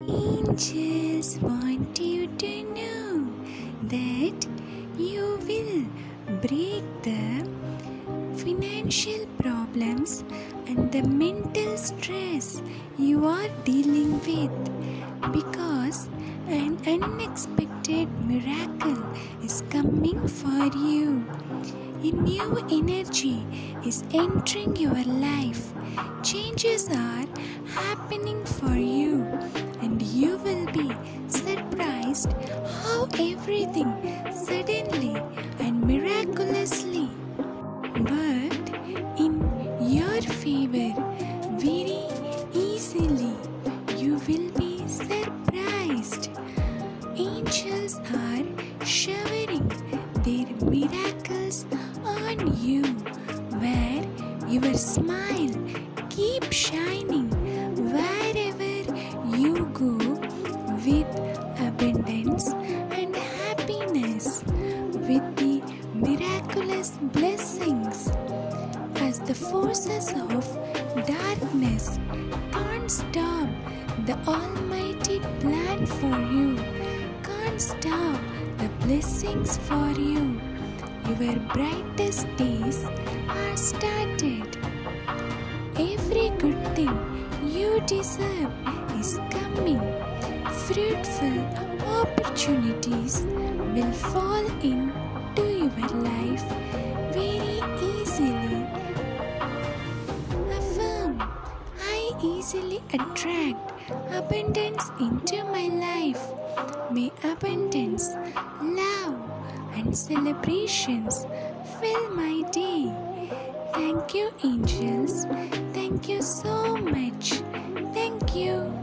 Angels want you to know that you will break the financial problems and the mental stress you are dealing with because an unexpected miracle is coming for you. A new energy is entering your life. Changes are happening for you, and you will be surprised how everything suddenly and miraculously worked in your favor very easily. You will be surprised. Angels are showering their miracles on you, where your smile keep shining wherever you go with abundance and happiness with the miraculous blessings. As the forces of darkness can't stop the almighty plan for you can't stop the blessings for you. Your brightest days are started. Every good thing you deserve is coming. Fruitful opportunities will fall into your life very easily. Affirm i easily attract abundance into my life. May abundance love and celebrations fill my day. Thank you angels. Thank you so much. Thank you